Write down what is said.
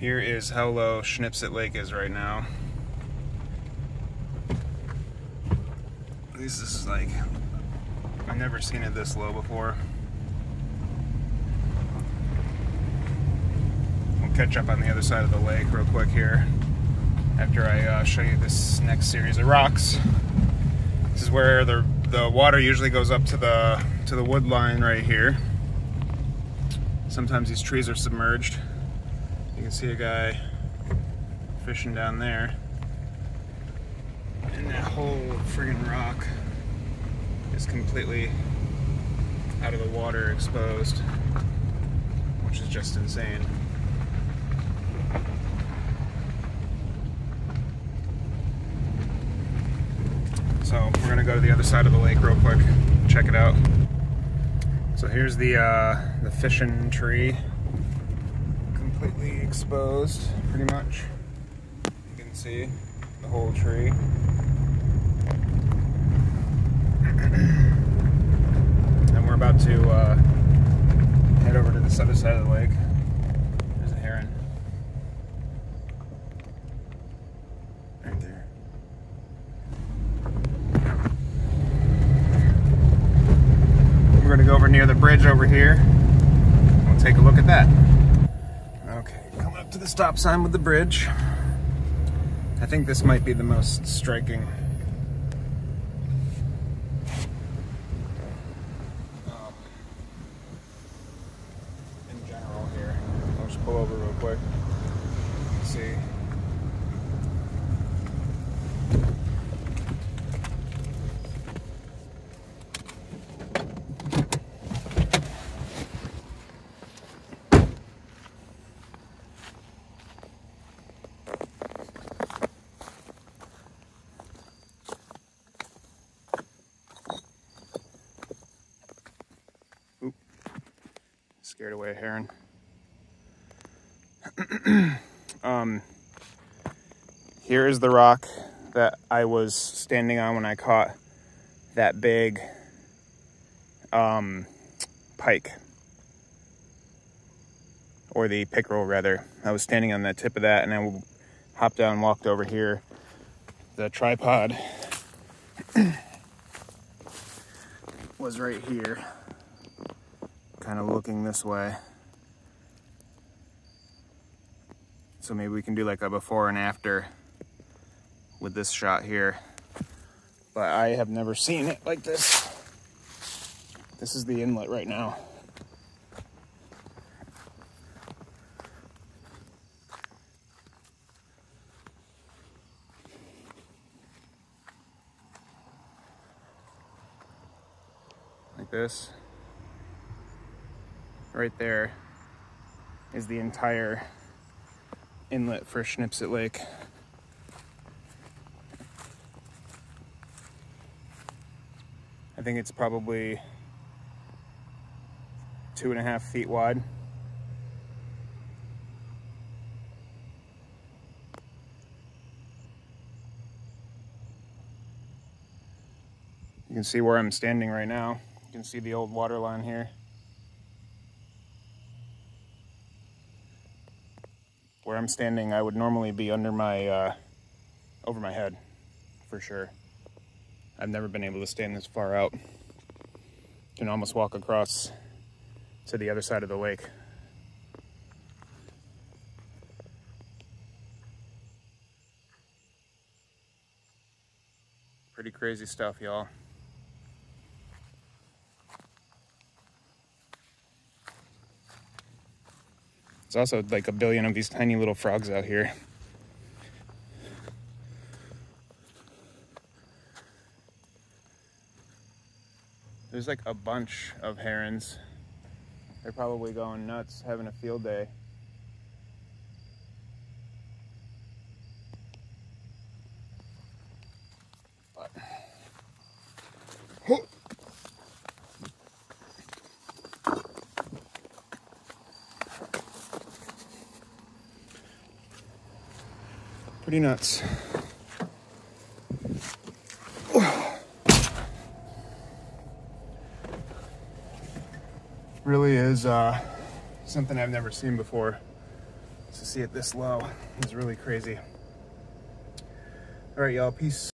Here is how low Shenipsit Lake is right now. At least this is like, I've never seen it this low before. We'll catch up on the other side of the lake real quick here after I uh, show you this next series of rocks. This is where the, the water usually goes up to the, to the wood line right here. Sometimes these trees are submerged. You can see a guy fishing down there. And that whole friggin' rock is completely out of the water exposed, which is just insane. So we're gonna go to the other side of the lake real quick, check it out. So here's the uh, the fishing tree, completely exposed, pretty much. You can see the whole tree. and we're about to uh, head over to this other side of the lake. There's a heron. Right there. We're going to go over near the bridge over here. We'll take a look at that. To the stop sign with the bridge. I think this might be the most striking. um, in general here. I'll just pull over real quick. See. Scared away a heron. um, here is the rock that I was standing on when I caught that big um, pike. Or the pickerel, rather. I was standing on the tip of that and I hopped down and walked over here. The tripod was right here kind of looking this way. So maybe we can do like a before and after with this shot here. But I have never seen it like this. This is the inlet right now. Like this right there is the entire inlet for Shenipsit Lake. I think it's probably two and a half feet wide. You can see where I'm standing right now. You can see the old water line here. Where I'm standing, I would normally be under my, uh, over my head, for sure. I've never been able to stand this far out. Can almost walk across to the other side of the lake. Pretty crazy stuff, y'all. There's also like a billion of these tiny little frogs out here. There's like a bunch of herons. They're probably going nuts, having a field day. But... Pretty nuts. Really is uh, something I've never seen before. to see it this low is really crazy. All right, y'all, peace.